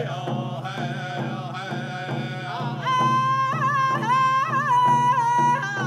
Hey,